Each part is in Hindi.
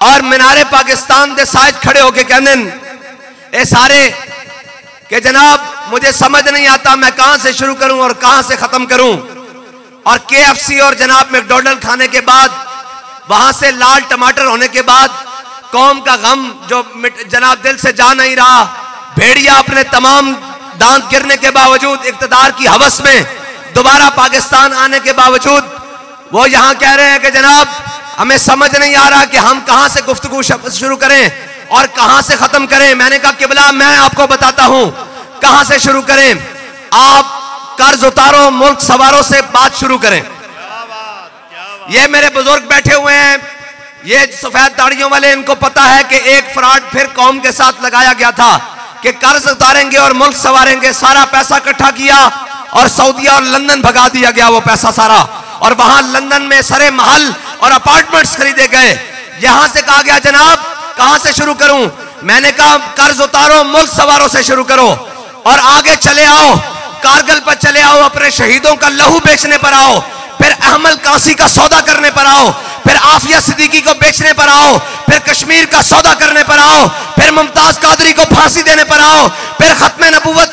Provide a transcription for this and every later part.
और मीनारे पाकिस्तान के साइज़ खड़े होके कहने ये सारे, कि जनाब, मुझे समझ नहीं आता मैं कहाँ से शुरू करूँ और कहाँ से खत्म करूँ। और के और जनाब मैकडोनल्ड खाने के बाद, वहाँ से लाल टमाटर होने के बाद, कौम का गम जो जनाब दिल से जा नहीं रहा, भेड़िया अपने तमाम दांत गिरने के बावजूद इकतदार की हवस में दोबारा पाकिस्तान आने के बावजूद, वो यहाँ कह रहे हैं कि जनाब हमें समझ नहीं आ रहा कि हम कहाँ से गुफ्तगु शुरू करें और कहाँ से खत्म करें। मैंने कहा, किबला, मैं आपको बताता हूँ, कहाँ से शुरू करें? आप कर्ज उतारो, मुल्क सवारों से बात शुरू करें। ये मेरे बुज़ुर्ग बैठे हुए हैं, ये सफ़ेद दाढ़ियों वाले, इनको पता है कि एक फ्रॉड फिर कौम के साथ लगाया गया था कि कर्ज उतारेंगे और मुल्क सवारेंगे। सारा पैसा इकट्ठा किया और सऊदिया और लंदन भगा दिया गया वो पैसा सारा। और वहाँ लंदन में सरे महल और अपार्टमेंट्स खरीदे गए। यहाँ से कहा गया, जनाब, कहाँ से शुरू करूँ? मैंने कहा, कर्ज उतारो, मुल्क सवारों से शुरू करो और आगे चले आओ। कारगिल पर चले आओ, अपने शहीदों का लहू बेचने पर आओ। फिर अहमल कासी का सौदा करने पर आओ। फिर आफिया सिद्दीकी को बेचने पर आओ। फिर कश्मीर का सौदा करने पर आओ। फिर मुमताज़ कादरी को फांसी देने पर आओ। फिर खत्म नबूवत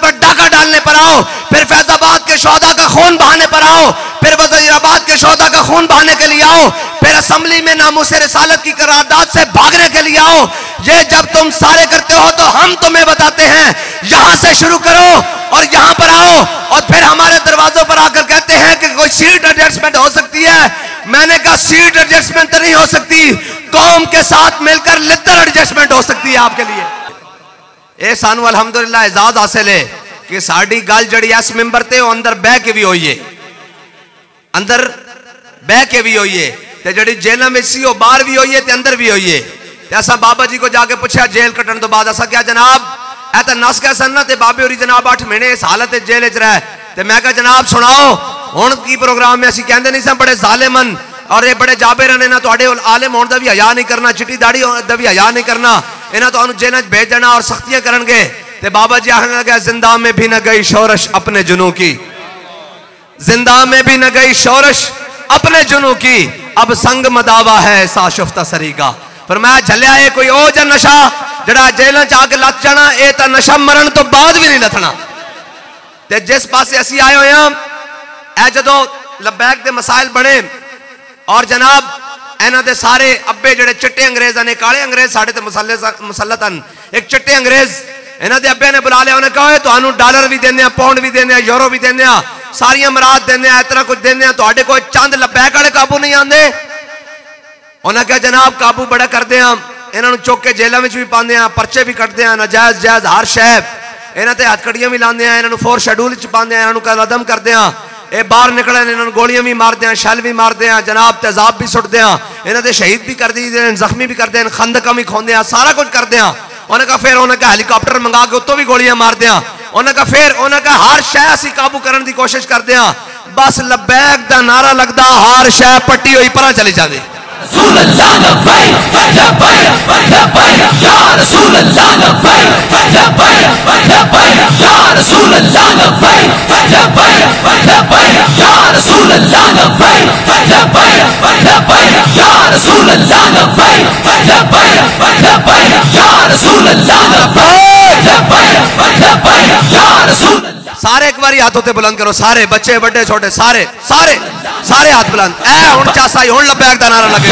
डालने पर आओ, फिर फैजाबाद के शौदा का खून बहाने पर आओ, फिर वजीराबाद के शौदा का खून बहाने के लिए आओ, फिर असम्बली में नामों से रसालत की करारदाद से भागने के लिए आओ। ये जब तुम सारे करते हो तो हम तुम्हें बताते हैं। यहाँ से शुरू करो और यहाँ पर आओ और फिर हमारे दरवाजों पर आकर कहते हैं कि कोई सीट एडजस्टमेंट हो सकती है। मैंने कहा, सीट एडजस्टमेंट तो नहीं हो सकती। कौम के साथ मिलकर लिदर एडजस्टमेंट हो सकती है आपके लिए। ए सानू अलहमदुल्ला एजाज हासिल है। ਕਿ ਸਾਡੀ ਗੱਲ ਜਿਹੜੀ ਇਸ ਮੈਂਬਰ ਤੇ ਉਹ ਅੰਦਰ ਬਹਿ ਕੇ ਵੀ ਹੋਈ ਹੈ ਅੰਦਰ ਬਹਿ ਕੇ ਵੀ ਹੋਈ ਹੈ ਤੇ ਜਿਹੜੀ ਜੇਲਾਂ ਵਿੱਚ ਸੀ ਉਹ ਬਾਹਰ ਵੀ ਹੋਈ ਹੈ ਤੇ ਅੰਦਰ ਵੀ ਹੋਈ ਹੈ ਤੇ ਅਸਾਂ ਬਾਬਾ ਜੀ ਕੋ ਜਾ ਕੇ ਪੁੱਛਿਆ ਜੇਲ੍ਹ ਕੱਟਣ ਤੋਂ ਬਾਅਦ ਅਸਾਂ ਕਿਹਾ ਜਨਾਬ ਇਹ ਤਾਂ ਨਸ ਗਿਆ ਸਨ ਨਾ ਤੇ ਬਾਬੇ ਹੋਰੀ ਜਨਾਬ 8 ਮਹੀਨੇ ਇਸ ਹਾਲਤ ਵਿੱਚ ਜੇਲ੍ਹ ਵਿੱਚ ਰਹਿ ਤੇ ਮੈਂ ਕਿਹਾ ਜਨਾਬ ਸੁਣਾਓ ਹੁਣ ਕੀ ਪ੍ਰੋਗਰਾਮ ਹੈ ਅਸੀਂ ਕਹਿੰਦੇ ਨਹੀਂ ਸਾਂ ਬੜੇ ਜ਼ਾਲਿਮਨ ਔਰ ਇਹ ਬੜੇ ਜਾਬਰ ਨੇ ਨਾ ਤੁਹਾਡੇ ਆਲਮ ਹੋਣ ਦਾ ਵੀ ਹਯਾ ਨਹੀਂ ਕਰਨਾ ਚਿੱਟੀ ਦਾੜੀ ਦਾ ਵੀ ਹਯਾ ਨਹੀਂ ਕਰਨਾ ਇਹਨਾਂ ਤੁਹਾਨੂੰ ਜੇਲ੍ਹਾਂ 'ਚ ਭੇਜ ਦੇਣਾ ਔਰ ਸਖਤੀਆਂ ਕਰਨਗੇ ते बाबा जी आखने लगा, ज़िंदा में भी न गई शौरश अपने जुनू की। ज़िंदा में भी न गई शौरश अपने जुनू की। अब संग मदावा है साशुफ्ता सरी का पर मैं झल्या कोई ओह ज नशा जरा जेल चाह के लत जाना यह तो नशा मरण तो बाद भी नहीं लथना। ते जिस पास असी आए हुए हैं जो लबैक के मसायल बने, और जनाब इन्होंने सारे अब्बे जोड़े चिट्टे अंग्रेज़ ने काले अंग्रेज़ साढ़े तो मुसलत हैं एक चिट्टे अंग्रेज़ ਇਹਨਾਂ ਦੇ ਅੱਬੇ ਨੇ ਬੁਲਾ ਲਿਆ ਉਹਨੇ ਕਹਾ ਤੁਹਾਨੂੰ ਡਾਲਰ ਵੀ ਦਿੰਦੇ ਆ ਪਾਉਂਡ ਵੀ ਦਿੰਦੇ ਆ ਯੂਰੋ ਵੀ ਦਿੰਦੇ ਆ ਸਾਰੀਆਂ ਮਰਾਦ ਦਿੰਦੇ ਆ ਇਤਨਾ ਕੁਝ ਦਿੰਦੇ ਆ ਤੁਹਾਡੇ ਕੋਲ ਚੰਦ ਲਬੈਕ ਵਾਲੇ ਕਾਬੂ ਨਹੀਂ ਆਉਂਦੇ ਉਹਨਾਂ ਕਿਹਾ ਜਨਾਬ ਕਾਬੂ ਬੜਾ ਕਰਦੇ ਆ ਇਹਨਾਂ ਨੂੰ ਚੁੱਕ ਕੇ ਜੇਲ੍ਹਾਂ ਵਿੱਚ ਵੀ ਪਾਉਂਦੇ ਆ ਪਰਚੇ ਵੀ ਕੱਟਦੇ ਆ ਨਜਾਇਜ਼ ਜਾਇਜ਼ ਹਰ ਸ਼ੈ ਇਹਨਾਂ ਤੇ ਹੱਥਕੜੀਆਂ ਵੀ ਲਾਉਂਦੇ ਆ ਇਹਨਾਂ ਨੂੰ ਫੋਰ ਸ਼ੈਡਿਊਲ ਵਿੱਚ ਪਾਉਂਦੇ ਆ ਇਹਨਾਂ ਨੂੰ ਕਦਮ ਕਰਦੇ ਆ ਇਹ ਬਾਹਰ ਨਿਕਲਣ ਇਹਨਾਂ ਨੂੰ ਗੋਲੀਆਂ ਵੀ ਮਾਰਦੇ ਆ ਸ਼ੈਲ ਵੀ ਮਾਰਦੇ ਆ ਜਨਾਬ ਤੇਜ਼ਾਬ ਵੀ ਸੁੱਟਦੇ ਆ ਇਹਨਾਂ ਦੇ ਸ਼ਹੀਦ ਵੀ ਕਰ ਦਈਦੇ ਨੇ ਜ਼ਖਮੀ ਵੀ ਕਰਦੇ ਨੇ ਖੰਦਕਾਂ ਵੀ ਖੋਂਦੇ ਆ ਸਾਰਾ ਕੁਝ ਕਰਦੇ ਆ उन्हें कहा, फिर उन्हें कहा, हैलीकॉप्टर मंगा के उत्तों भी गोलियाँ मार दिया उन्हें कहा, फिर उन्हें कहा, हर शह असी काबू करने की कोशिश करते हैं बस लबैक का नारा लगता हर शह पट्टी हुई पर चली जाती रसूल अल्लाह सारे एक बार हाथ बुलंद करो, सारे, बच्चे बड़े छोटे, सारे सारे सारे हाथ बुलंद। ऐ, हुन चासाई, हुन नारा लगे।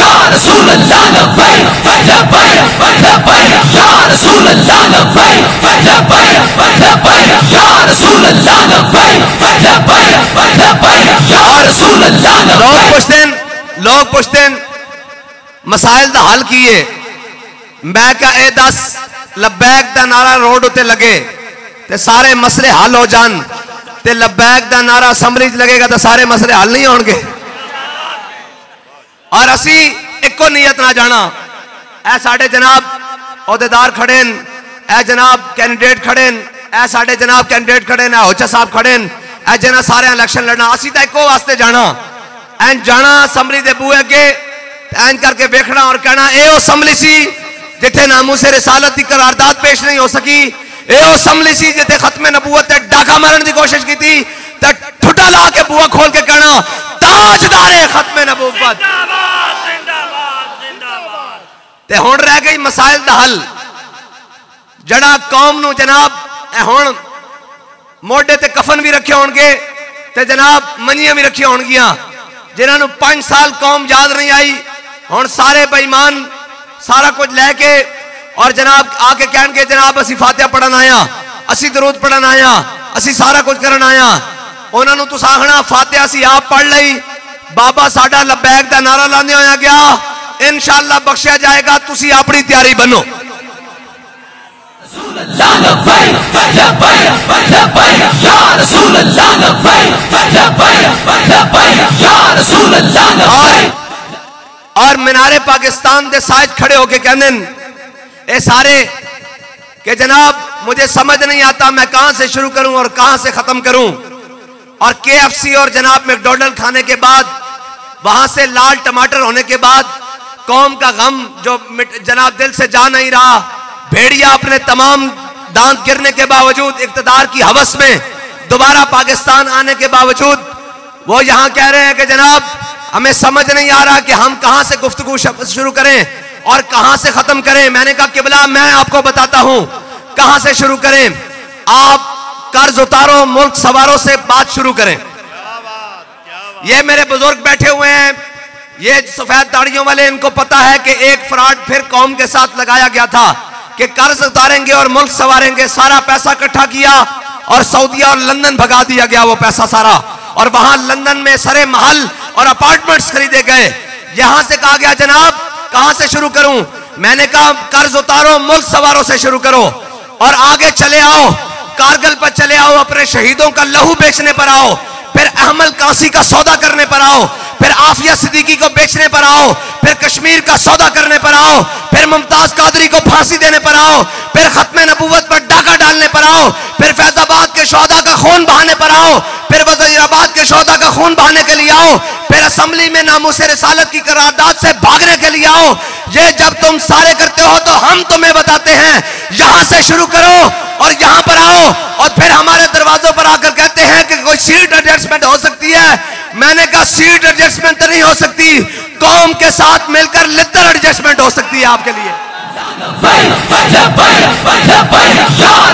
लोग पुछते हैं लोग पुछते हैं मसाइल का हल किए ਮੈਂ ਕਹਾ ਇਹ ਦੱਸ ਲਬੈਕ ਦਾ ਨਾਰਾ ਰੋਡ ਉੱਤੇ ਲੱਗੇ ਤੇ ਸਾਰੇ ਮਸਲੇ ਹੱਲ ਹੋ ਜਾਣ ਤੇ ਲਬੈਕ ਦਾ ਨਾਰਾ ਅਸੈਂਬਲੀ 'ਚ ਲੱਗੇਗਾ ਤਾਂ ਸਾਰੇ ਮਸਲੇ ਹੱਲ ਨਹੀਂ ਹੋਣਗੇ ਔਰ ਅਸੀਂ ਇੱਕੋ ਨੀਅਤ ਨਾਲ ਜਾਣਾ ਇਹ ਸਾਡੇ ਜਨਾਬ ਅਹੁਦੇਦਾਰ ਖੜੇ ਨੇ ਇਹ ਜਨਾਬ ਕੈਂਡੀਡੇਟ ਖੜੇ ਨੇ ਇਹ ਸਾਡੇ ਜਨਾਬ ਕੈਂਡੀਡੇਟ ਖੜੇ ਨੇ ਹੋਚਾ ਸਾਹਿਬ ਖੜੇ ਨੇ ਇਹ ਜਨਾ ਸਾਰੇ ਇਲੈਕਸ਼ਨ ਲੜਨਾ ਅਸੀਂ ਤਾਂ ਇੱਕੋ ਵਾਸਤੇ ਜਾਣਾ ਐਂ ਜਾਣਾ ਅਸੈਂਬਲੀ ਦੇ ਬੂਹੇ ਅੱਗੇ ਐਂ ਕਰਕੇ ਵੇਖਣਾ ਔਰ ਕਹਿਣਾ ਇਹ ਉਹ ਅਸੈਂਬਲੀ ਸੀ जिथे नामू से रिसालत की करारदाद पेश नहीं हो सकी एओ समली सी जिथे खत्म नबूत ते डाका मारन की कोशिश की थी, ते ठुटा ला के बुआ खोल के कहना, ताजदार खत्म नबूवत। ते हुन रह गई मसाइल दा हल। जड़ा कौम नु जनाब हुन मोडे ते कफन भी रखे होंगे ते जनाब मनिया भी रखी होंगियाँ जिन्होंने पाँच साल कौम याद नहीं आई हम सारे बेईमान सारा कुछ लैके और जनाब, आके कह के, जनाब, असी फात्या पढ़न आया, असी दरूद पढ़न आया, असी सारा कुछ करन आया। उन्होंने तुस आखना फात्या असी आप पढ़ ली बाबा साडा लबैक का नारा लाने आया गया इन शाला बख्शा जाएगा, तुसी अपनी तैयारी बनो और और मीनारे पाकिस्तान के साइज़ खड़े होके कहने ये सारे, के जनाब, मुझे समझ नहीं आता मैं कहाँ से शुरू करूँ और कहाँ से खत्म करूँ। और के और जनाब मैकडोनल्ड खाने के बाद, वहाँ से लाल टमाटर होने के बाद, कौम का गम जो जनाब दिल से जा नहीं रहा, भेड़िया अपने तमाम दांत गिरने के बावजूद इकतदार की हवस में दोबारा पाकिस्तान आने के बावजूद, वो यहाँ कह रहे हैं कि जनाब हमें समझ नहीं आ रहा कि हम कहाँ से गुफ्तगू शुरू करें और कहाँ से खत्म करें। मैंने कहा, किबला, मैं आपको बताता हूँ, कहाँ से शुरू करें? आप कर्ज उतारो, मुल्क सवारों से बात शुरू करें। ये मेरे बुज़ुर्ग बैठे हुए हैं, ये सफ़ेद दाड़ियों वाले, इनको पता है कि एक फ्रॉड फिर कौम के साथ लगाया गया था कि कर्ज उतारेंगे और मुल्क सवारेंगे। सारा पैसा इकट्ठा किया और सऊदिया और लंदन भगा दिया गया वो पैसा सारा। और वहाँ लंदन में सरे महल और अपार्टमेंट्स खरीदे गए। यहाँ से कहा गया, जनाब, कहाँ से शुरू करूँ? मैंने कहा, कर्ज उतारो, मुल्क सवारों से शुरू करो और आगे चले आओ। कारगिल पर चले आओ, अपने शहीदों का लहू बेचने पर आओ। फिर अहमल कासी का सौदा करने पर आओ। फिर आफिया सिद्दीकी को बेचने पर आओ। फिर कश्मीर का सौदा करने पर आओ। फिर मुमताज़ कादरी को फांसी देने पर आओ। फिर खत्म नबूवत पर डाका डालने पर आओ। फिर फैजाबाद के शौदा का खून बहाने पर वजीराबाद के शौदा का खून बहाने के लिए आओ। फिर असम्बली में नामूस रसालत की करारदाद से भागने के लिए आओ। ये जब तुम सारे करते हो तो हम तुम्हें बताते हैं। यहाँ से शुरू करो और यहाँ पर आओ। और फिर हमारे दरवाजों पर आकर कहते हैं कि कोई सीट एडजस्टमेंट हो सकती है। मैंने कहा, सीट एडजस्टमेंट तो नहीं हो सकती। कौम के साथ मिलकर लिद्दर एडजस्टमेंट हो सकती है आपके लिए।